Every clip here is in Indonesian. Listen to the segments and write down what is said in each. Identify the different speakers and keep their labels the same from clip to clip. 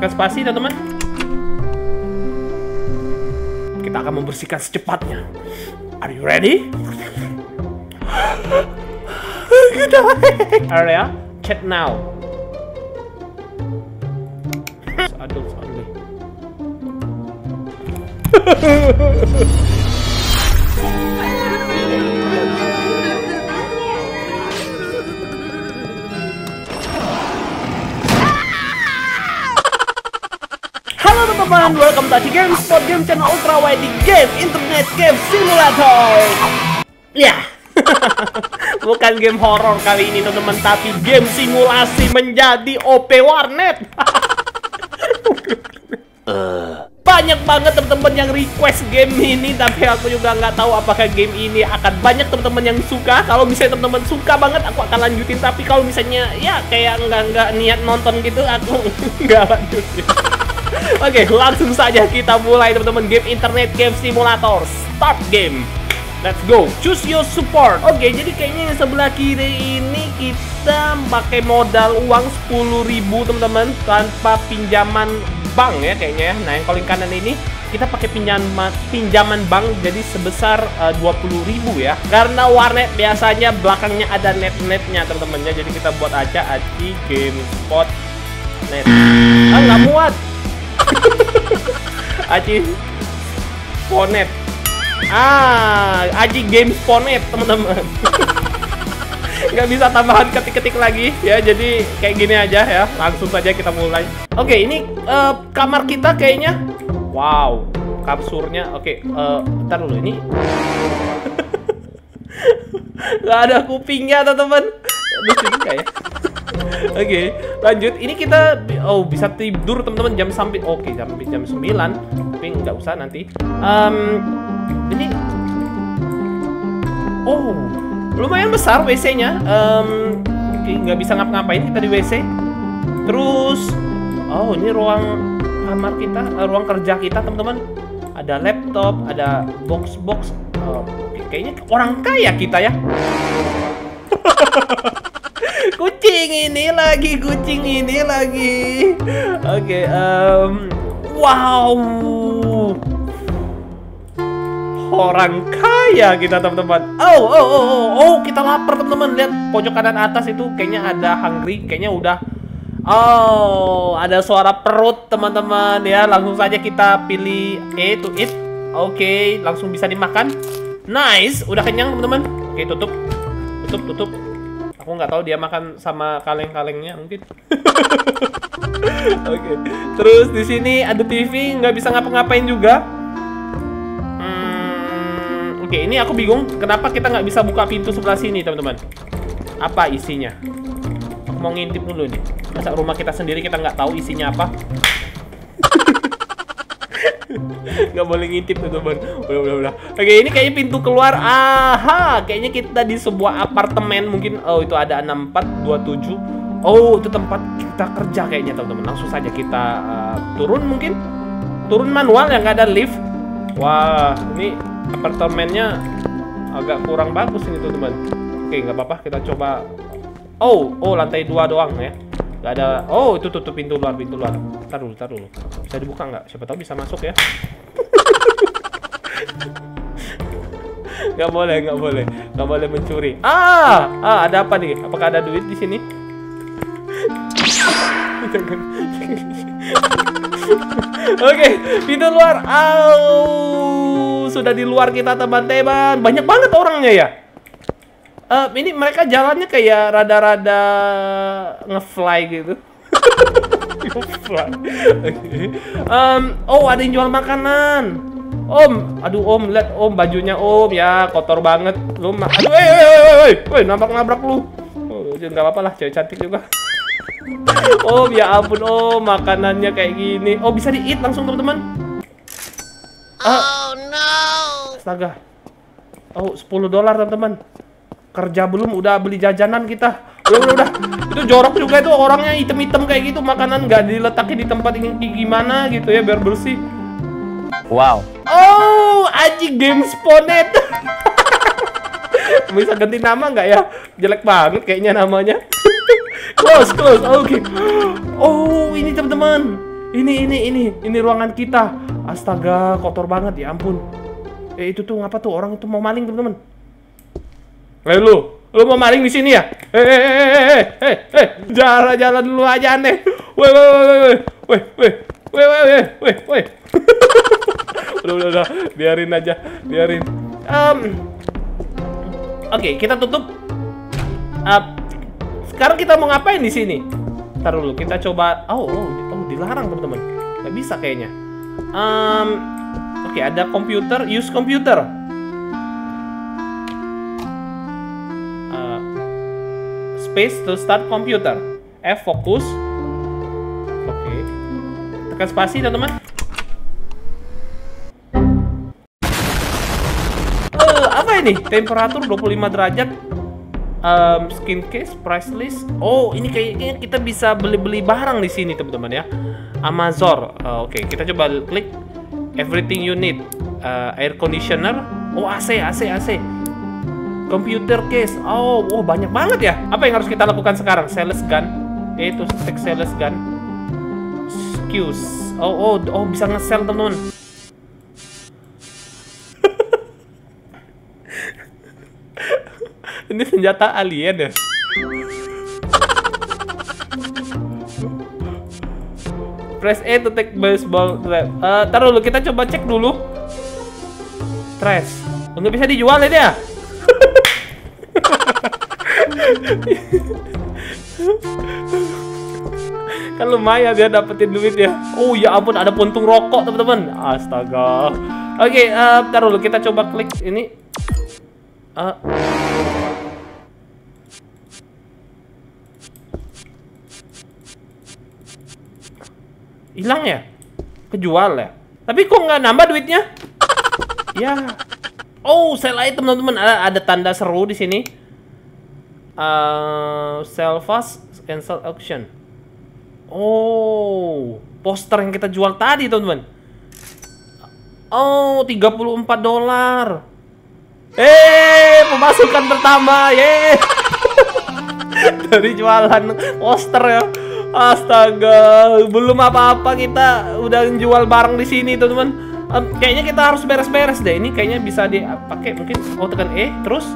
Speaker 1: tekan spasi teman-teman. Kita akan membersihkan secepatnya. Are you ready? Area, chat now. Aduh, aduh. teman-teman, welcome to Aci Games Sport Game Channel Ultra Wide Game Internet Game Simulator. Ya, bukan game horor kali ini teman-teman, tapi game simulasi menjadi OP warnet. Banyak banget teman-teman yang request game ini, tapi aku juga nggak tahu apakah game ini akan banyak teman-teman yang suka. Kalau misalnya teman-teman suka banget, aku akan lanjutin. Tapi kalau misalnya ya kayak nggak nggak niat nonton gitu, aku nggak lanjutin. Oke, langsung saja kita mulai teman-teman game internet game simulator. Start game. Let's go. Choose your support. Oke, jadi kayaknya yang sebelah kiri ini kita pakai modal uang 10.000 teman-teman tanpa pinjaman bank ya kayaknya ya. Nah, yang paling kanan ini kita pakai pinjaman pinjaman bank jadi sebesar uh, 20.000 ya. Karena warnet biasanya belakangnya ada net-netnya teman-teman ya. Jadi kita buat aja Aci Game Spot Net. Ah, nggak muat. Aji Ponet Ah, Aji Games Ponet teman-teman. Nggak bisa tambahan ketik-ketik lagi. Ya jadi kayak gini aja ya. Langsung saja kita mulai. Oke ini uh, kamar kita kayaknya. Wow kapsurnya. Oke uh, ntar dulu ini. Nggak ada kupingnya teman-teman. Ya okay, lanjut. Ini kita oh bisa tidur teman-teman jam sampai oke okay, sampai jam 9. Tapi nggak usah nanti. Um, ini Oh, lumayan besar WC-nya. Um, nggak bisa ngapa-ngapain kita di WC. Terus oh, ini ruang kamar kita, uh, ruang kerja kita, teman-teman. Ada laptop, ada box-box. Uh, kayaknya orang kaya kita ya. kucing ini lagi, kucing ini lagi. Oke, okay, um, wow, orang kaya kita teman-teman. Oh, oh, oh, oh, oh, kita lapar teman-teman. Lihat pojok kanan atas itu kayaknya ada hungry, kayaknya udah. Oh, ada suara perut teman-teman ya. Langsung saja kita pilih E to eat. Oke, okay, langsung bisa dimakan. Nice, udah kenyang teman-teman. Oke, okay, tutup, tutup, tutup. Aku nggak tahu dia makan sama kaleng-kalengnya mungkin. Oke. okay. Terus di sini ada TV, nggak bisa ngapa-ngapain juga. Hmm, Oke, okay, ini aku bingung kenapa kita nggak bisa buka pintu sebelah sini, teman-teman. Apa isinya? Aku mau ngintip dulu nih. Masa rumah kita sendiri kita nggak tahu isinya apa? Nggak boleh ngintip tuh teman. Udah udah udah. Oke ini kayaknya pintu keluar. Aha kayaknya kita di sebuah apartemen. Mungkin oh itu ada 6427 oh itu tempat kita kerja kayaknya teman-teman. Langsung saja kita uh, turun mungkin. Turun manual yang nggak ada lift. Wah ini apartemennya agak kurang bagus ini tuh teman oke nggak apa-apa. Kita coba. Oh oh lantai dua doang ya Gak ada. Oh, itu tutup pintu luar, pintu luar. Taruh dulu, taruh dulu. Bisa dibuka nggak? Siapa tahu bisa masuk ya. Gak boleh, nggak boleh, nggak boleh mencuri. Ah, ah, ada apa nih? Apakah ada duit di sini? Oke, pintu luar. Au, sudah di luar kita teman-teman. Banyak banget orangnya ya. Uh, ini mereka jalannya kayak rada-rada ngefly gitu. ngefly. um, oh, ada yang jual makanan. Om, aduh Om, lihat Om bajunya Om ya kotor banget. Lu aduh, eh, eh, eh, eh, nabrak-nabrak lu. Oh, nggak apa-apa lah, cewek cantik juga. Om, ya ampun Om, makanannya kayak gini. Oh, bisa di eat langsung teman-teman.
Speaker 2: Oh no.
Speaker 1: Astaga. Oh, 10 dolar teman-teman. Kerja belum udah beli jajanan kita. Udah, udah, udah. Itu jorok juga itu orangnya item-item kayak gitu, makanan nggak diletakin di tempat yang gimana gitu ya biar bersih.
Speaker 2: Wow.
Speaker 1: Oh, Aji Games Ponet. Bisa ganti nama nggak ya? Jelek banget kayaknya namanya. close, close. Oke. Okay. Oh, ini teman-teman. Ini ini ini ini ruangan kita. Astaga, kotor banget ya ampun. Eh itu tuh ngapa tuh orang itu mau maling teman-teman? Eh lu, lu mau maling di sini ya? Eh eh eh eh eh eh jalan jalan dulu aja aneh. Weh weh weh weh weh weh weh weh weh weh weh. udah udah udah biarin aja biarin. Um, Oke kita tutup. Uh, sekarang kita mau ngapain di sini? Ntar dulu kita coba. Oh oh, oh dilarang teman-teman. Gak bisa kayaknya. Um, Oke ada komputer. Use komputer. Space to start computer. F fokus. Oke. Okay. Tekan spasi teman-teman. Uh, apa ini? Temperatur 25 derajat. Um, skin case, price list. Oh, ini kayaknya kita bisa beli-beli barang di sini, teman-teman ya. Amazon. Uh, Oke, okay. kita coba klik everything you need. Uh, air conditioner. Oh, AC, AC, AC computer case. Oh, wow, banyak banget ya. Apa yang harus kita lakukan sekarang? Sales gun. Eh, itu stick sales gun. Excuse. Oh, oh, oh bisa nge-sell teman-teman. Ini senjata alien ya. Press A to take baseball trap. Uh, taruh dulu, kita coba cek dulu. Trash. Nggak bisa dijual ini ya? kan lumayan dia dapetin duit ya. Oh ya ampun ada puntung rokok teman-teman. Astaga. Oke, okay, uh, taruh dulu kita coba klik ini. Uh. Hilang ya? Kejual ya? Tapi kok nggak nambah duitnya? ya. Oh, sell item teman-teman. Ada, ada tanda seru di sini uh, sell fast cancel auction oh poster yang kita jual tadi teman-teman oh 34 dolar eh pemasukan pertama ye dari jualan poster ya Astaga, belum apa-apa kita udah jual barang di sini, teman-teman. Um, kayaknya kita harus beres-beres deh. Ini kayaknya bisa dipakai mungkin. Oh, tekan E, terus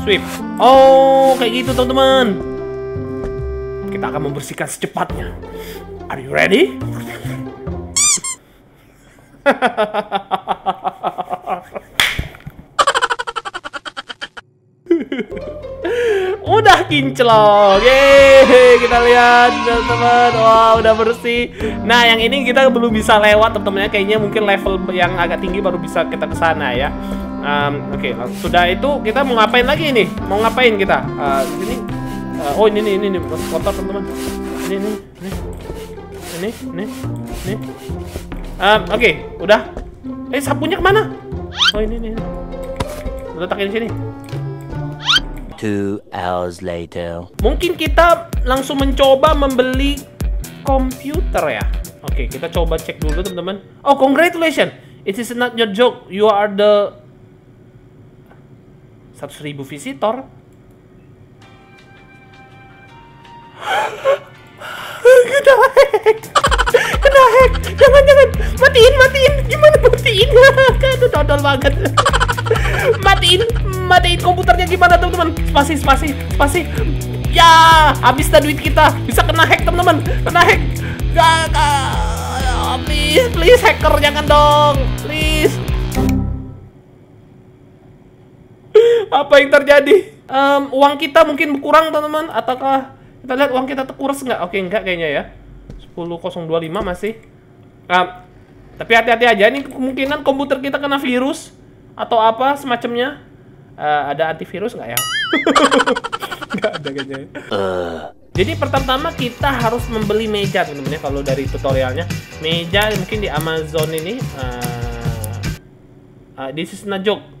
Speaker 1: Sweep. Oh, kayak gitu teman-teman. Kita akan membersihkan secepatnya. Are you ready? udah kinclong. Yeay, kita lihat teman-teman. Wah, udah bersih. Nah, yang ini kita belum bisa lewat teman-teman. Kayaknya mungkin level yang agak tinggi baru bisa kita ke sana ya um, oke okay, sudah itu kita mau ngapain lagi ini mau ngapain kita uh, ini uh, oh ini nih ini nih kotor teman-teman ini ini ini ini ini ini um, oke okay, udah eh sapunya ke mana oh ini nih letakin di sini
Speaker 2: Two hours later.
Speaker 1: Mungkin kita langsung mencoba membeli komputer ya. Oke, okay, kita coba cek dulu teman-teman. Oh, congratulations. It is not your joke. You are the 100 ribu visitor. Kena hack. Kena hack. Jangan jangan. Matiin matiin. Gimana matiin? Aduh dodol banget. Matiin matiin komputernya gimana teman-teman? Spasi spasi spasi ya habis dah duit kita. Bisa kena hack teman-teman. Kena hack. Gak, gak. Please please hacker jangan dong. Please apa yang terjadi? Um, uang kita mungkin berkurang teman-teman ataukah kita lihat uang kita terkuras nggak? Oke nggak kayaknya ya. 10.025 masih. Um, tapi hati-hati aja ini kemungkinan komputer kita kena virus atau apa semacamnya. Uh, ada antivirus nggak ya? nggak ada kayaknya. Uh. Jadi pertama kita harus membeli meja teman-teman ya kalau dari tutorialnya. Meja mungkin di Amazon ini uh, uh, this is not joke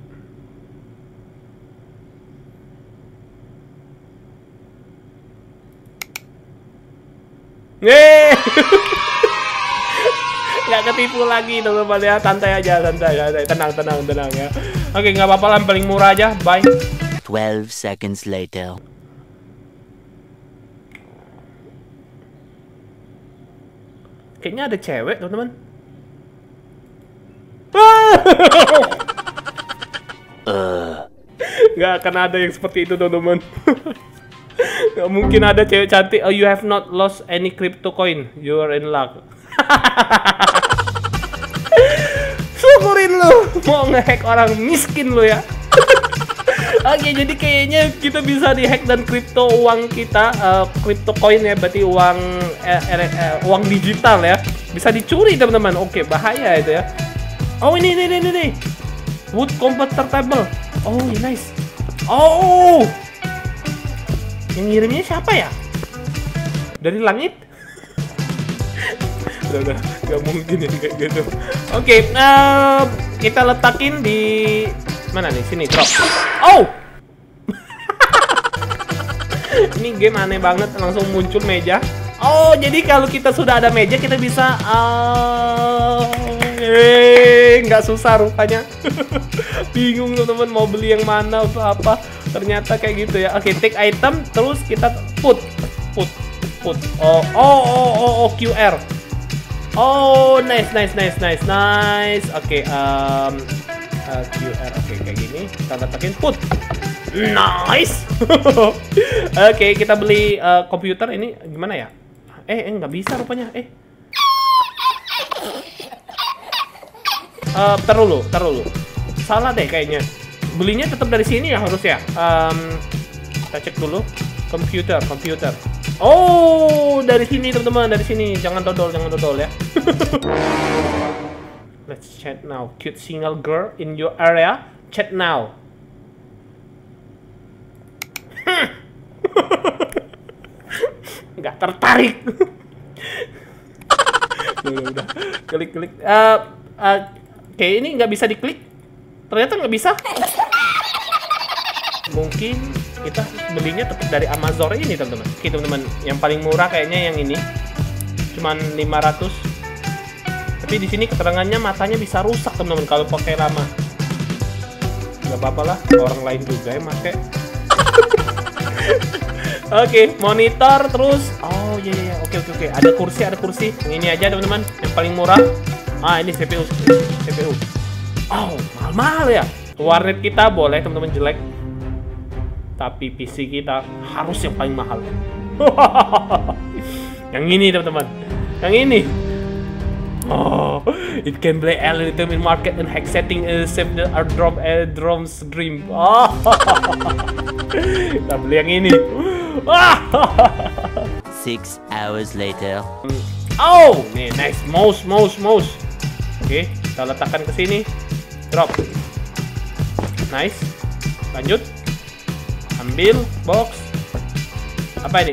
Speaker 1: nggak ketipu lagi teman-teman ya santai aja santai santai. Tenang tenang tenang ya. Oke nggak apa-apa lah paling murah aja. Bye.
Speaker 2: 12 seconds later.
Speaker 1: Kayaknya ada cewek, teman-teman. Ah! Nggak akan ada yang seperti itu, teman-teman. Nggak mungkin ada cewek cantik. Oh, you have not lost any crypto coin. You are in luck. Syukurin lu. Mau ngehack orang miskin lu ya. Oke, jadi kayaknya kita bisa dihack dan kripto uang kita, uh, kripto coin ya, berarti uang eh, eh, eh, uang digital ya, bisa dicuri teman-teman. Oke, bahaya itu ya. Oh ini ini ini ini, wood compatible. Oh nice. Oh, yang ngirimnya siapa ya? Dari langit? udah udah nggak mungkin ya kayak gitu. Oke, eh, kita letakin di mana nih? Sini drop. Oh, ini game aneh banget langsung muncul meja. Oh, jadi kalau kita sudah ada meja kita bisa uh, eh nggak susah rupanya. Bingung teman-teman mau beli yang mana atau apa. Ternyata kayak gitu ya. Oke, take item terus kita put put put. Oh, oh, oh, oh, oh QR. Oh, nice, nice, nice, nice, nice. Oke, um, uh, QR. Oke, kayak gini. Kita letakin put. Nice. Oke, kita beli uh, komputer ini gimana ya? Eh, eh nggak bisa rupanya. Eh. Uh, taruh dulu, taruh dulu. Salah deh kayaknya. Belinya tetap dari sini ya harus ya. Um, kita cek dulu. Komputer, komputer. Oh, dari sini teman-teman, dari sini. Jangan dodol, jangan dodol ya. Let's chat now. Cute single girl in your area. Chat now. Nggak tertarik. udah, udah, Klik, klik. Uh, uh, kayak ini nggak bisa diklik. Ternyata nggak bisa. Mungkin kita belinya tetap dari Amazon ini teman-teman. Oke teman-teman, yang paling murah kayaknya yang ini. Cuman 500. Tapi di sini keterangannya matanya bisa rusak teman-teman kalau pakai lama. Gak apa-apa lah, orang lain juga yang pakai. Oke, okay, monitor terus. Oh iya iya, oke oke oke. Ada kursi, ada kursi. Ini aja teman-teman, yang paling murah. Ah ini CPU, CPU. Oh mahal-mahal ya. Warnet kita boleh teman-teman jelek, tapi PC kita harus yang paling mahal. yang ini teman-teman, yang ini. Oh, it can play algorithm in market and hack setting is save the airdrop airdrops dream. Oh, kita beli yang ini.
Speaker 2: Six hours later.
Speaker 1: Oh, nih nice mouse mouse mouse. Oke, okay, kita letakkan ke sini. Drop. Nice. Lanjut. Ambil box. Apa ini?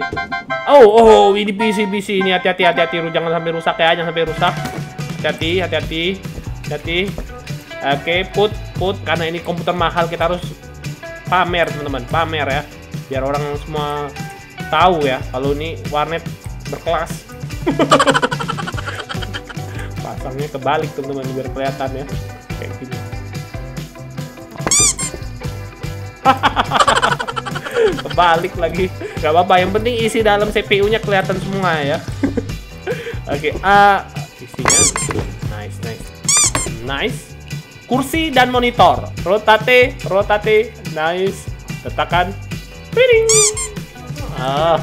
Speaker 1: Oh, oh, ini PC PC ini hati-hati hati-hati jangan sampai rusak ya, jangan sampai rusak. Hati-hati, hati-hati. Hati. Oke, okay, put put karena ini komputer mahal kita harus pamer, teman-teman. Pamer ya. Biar orang semua tahu ya kalau ini warnet berkelas. Pasangnya kebalik, teman-teman, biar kelihatan ya. Kayak gini. kebalik lagi. Nggak apa-apa yang penting isi dalam CPU-nya kelihatan semua ya. Oke okay, uh, isinya. Nice nice. Nice. Kursi dan monitor. Rotate rotate. Nice. Letakkan piring. Ah.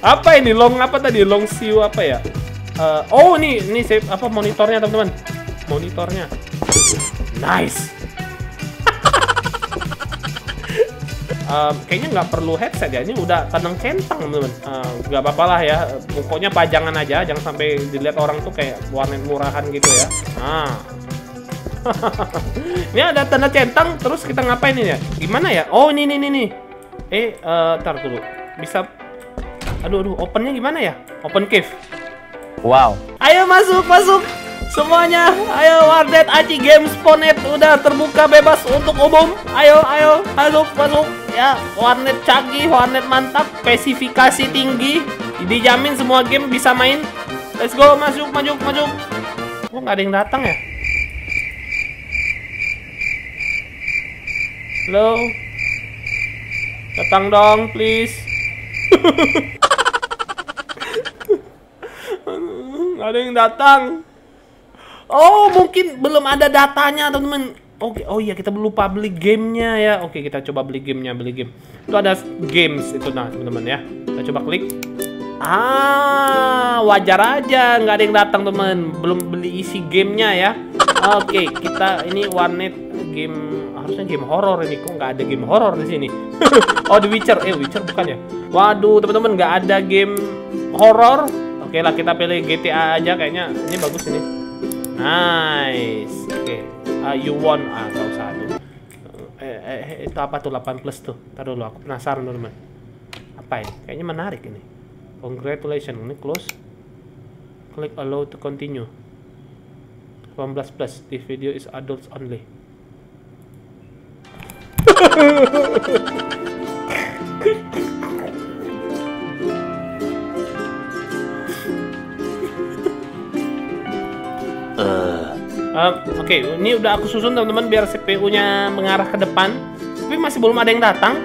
Speaker 1: apa ini? Long apa tadi? Long siu apa ya? Uh, oh ini ini apa monitornya teman-teman monitornya Nice. um, kayaknya nggak perlu headset ya. Ini udah tenang centang teman-teman. Nggak uh, apa-apa lah ya. Pokoknya pajangan aja. Jangan sampai dilihat orang tuh kayak warnet murahan gitu ya. Nah. ini ada tanda centang. Terus kita ngapain ini ya? Gimana ya? Oh ini ini ini. Eh, uh, tar dulu. Bisa. Aduh aduh. Opennya gimana ya? Open cave.
Speaker 2: Wow.
Speaker 1: Ayo masuk masuk. Semuanya, ayo Warnet Aci Games Ponet udah terbuka bebas untuk umum. Ayo, ayo, masuk, masuk. Ya, warnet canggih, warnet mantap, spesifikasi tinggi. Dijamin semua game bisa main. Let's go, masuk, maju, maju. Kok nggak ada yang datang ya? Halo? Datang dong, please. Nggak ada yang datang. Oh, mungkin belum ada datanya, teman-teman. Oke, oh iya kita lupa beli gamenya ya. Oke, kita coba beli gamenya, beli game. Itu ada games itu nah, teman-teman ya. Kita coba klik. Ah, wajar aja nggak ada yang datang teman. Belum beli isi gamenya ya. Oke, kita ini warnet game harusnya game horor ini kok nggak ada game horor di sini. oh, The Witcher. Eh, Witcher bukan ya? Waduh, teman-teman nggak ada game horor. Oke lah, kita pilih GTA aja kayaknya. Ini bagus ini. Nice. Oke. Uh, you won. Ah, nggak usah tuh. Eh, eh, eh, itu apa tuh 8 plus tuh? Ntar dulu, aku penasaran teman. Apa ya? Kayaknya menarik ini. Congratulations. Ini close. Click allow to continue. 18 plus. This video is adults only. Um, Oke, ini udah aku susun teman-teman biar CPU-nya mengarah ke depan. Tapi masih belum ada yang datang.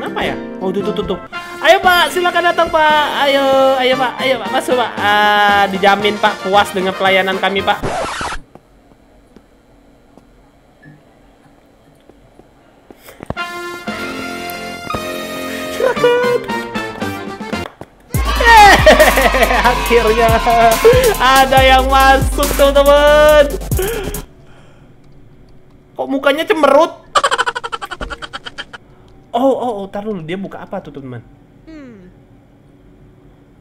Speaker 1: Kenapa ya? Oh, tuh, tuh, tuh, tuh. Ayo Pak, silakan datang Pak. Ayo, ayo Pak, ayo Pak, masuk Pak. Ah, dijamin Pak puas dengan pelayanan kami Pak. Akhirnya ada yang masuk teman-teman. Kok mukanya cemerut? Oh, oh, oh, tar dulu. Dia buka apa tuh, teman-teman?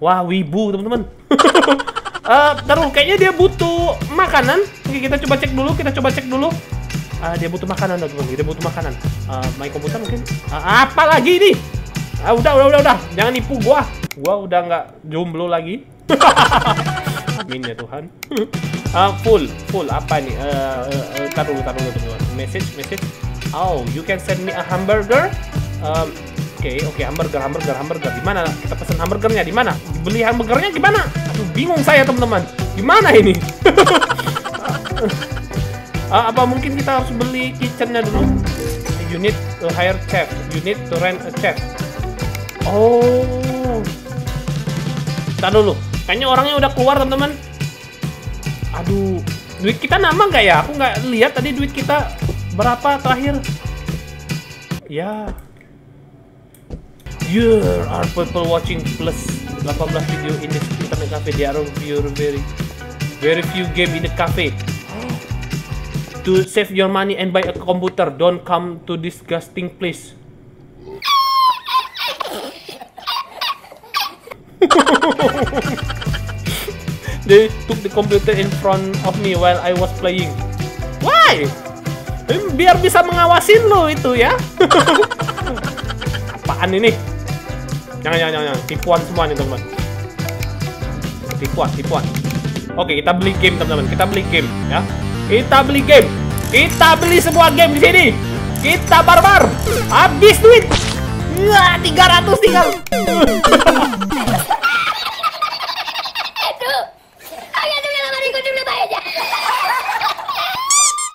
Speaker 1: Wah, wibu, teman-teman. Eh, tar dulu. Kayaknya dia butuh makanan. Oke, kita coba cek dulu. Kita coba cek dulu. Ah, dia butuh makanan, teman-teman. Dia butuh makanan. Eh, my komputer mungkin. Ah, apa lagi ini? Ah, udah, udah, udah, udah. Jangan nipu gua. Gua udah nggak jomblo lagi. Amin ya Tuhan. Ah, full, full. Apa nih? Uh, uh, tar dulu, tar dulu, teman-teman. Message, message. Oh, you can send me a hamburger. Um, Oke, oke, hamburger, hamburger, hamburger. Di mana? Kita pesan hamburgernya di mana? Beli hamburgernya di mana? Aduh, bingung saya, teman-teman. Gimana ini? Ah, apa mungkin kita harus beli kitchennya dulu? You need to hire chef. You need to rent a chef. Oh. Kita dulu. Kayaknya orangnya udah keluar, teman-teman. Aduh, duit kita nambah nggak ya? Aku nggak lihat tadi duit kita berapa terakhir. Ya. Here are people watching plus 18 video in this internet cafe. There are few very very few game in the cafe. To save your money and buy a computer, don't come to disgusting place. They took the computer in front of me while I was playing. Why? Biar bisa mengawasin lo itu ya. Apaan ini? Jangan, jangan, jangan. Tipuan semua nih teman. Tipuan, tipuan. Oke, kita beli game teman-teman. Kita beli game ya. Kita beli game. Kita beli semua game di sini. Kita barbar. Habis duit. Wah, 300 tinggal.